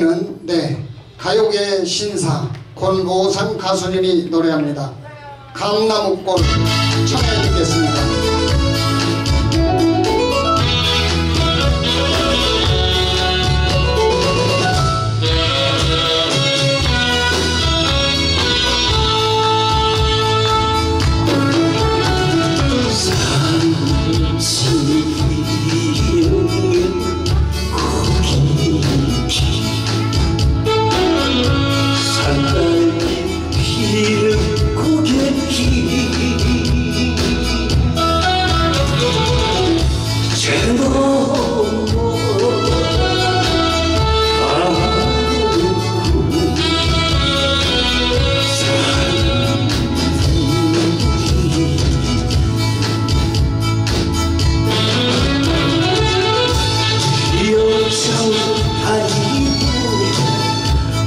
는 네 가요계 신사 권보상 가수님이 노래합니다. 감나무골 청해 듣겠습니다.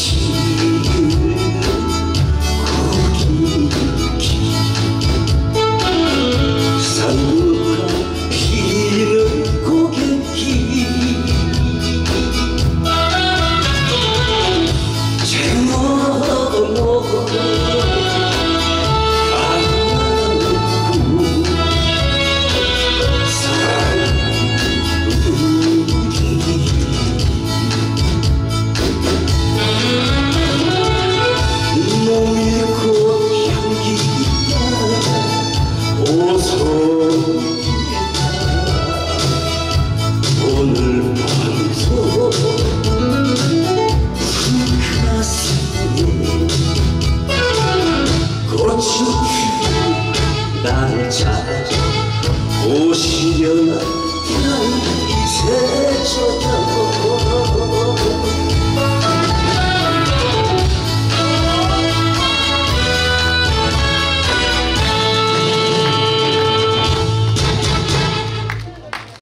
she 그렇지. 나를 찾아 오시